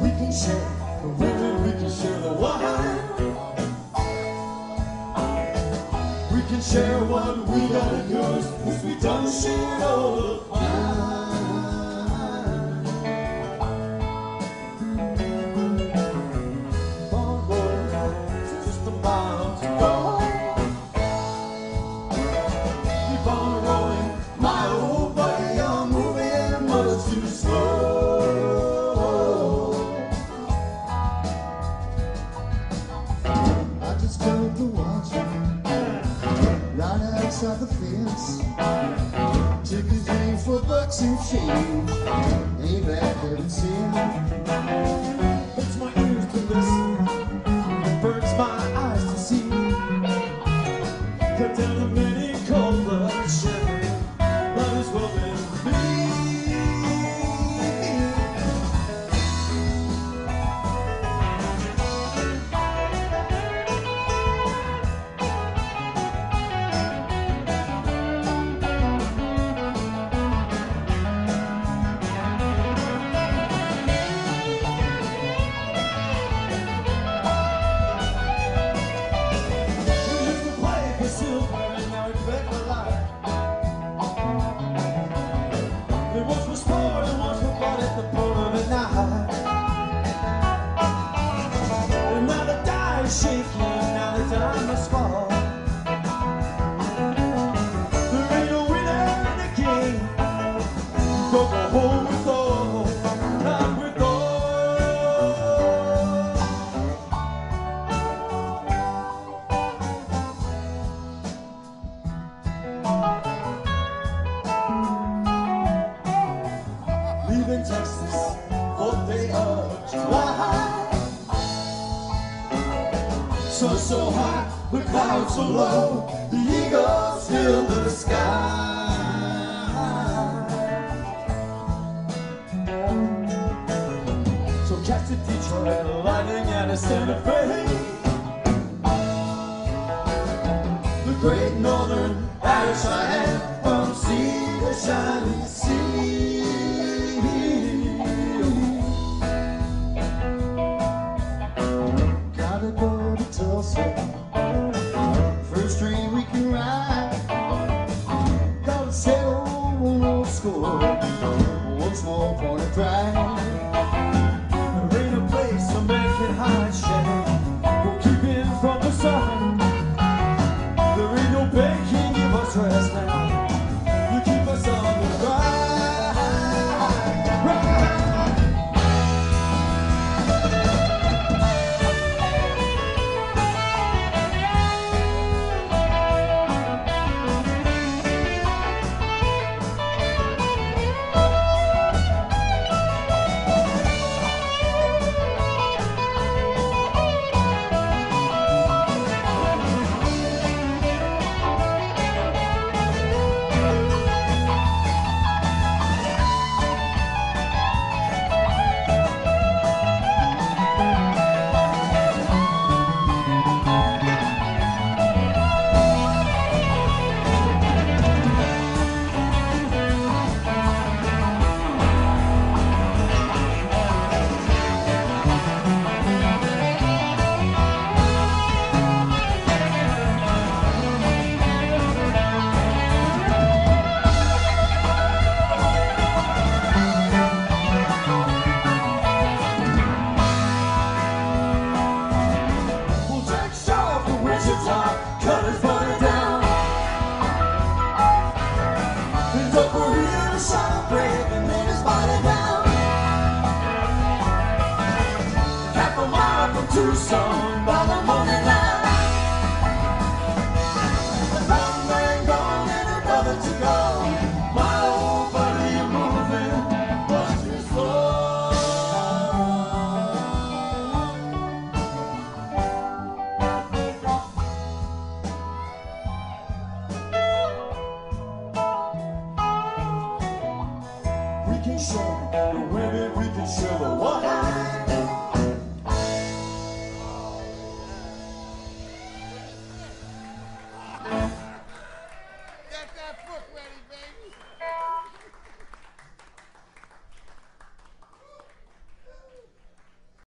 We can share the women, we can share the wine. We can share what we got in yours, cause don't share all of mine. Bongo, just a mile the fence. Took a drink for bucks and change. Ain't that heaven sent? Hurts my ears to listen, There was leaving Texas, fourth day of July. Sun so high, the clouds so low, the eagles fill the sky. So the Detroit lightning and a Santa Fe. The great northern Irish Cheyenne from sea to shining sea. To Tulsa. The morning light. There's one man and another to go. My moving slow. We can share the women, we can share the wine.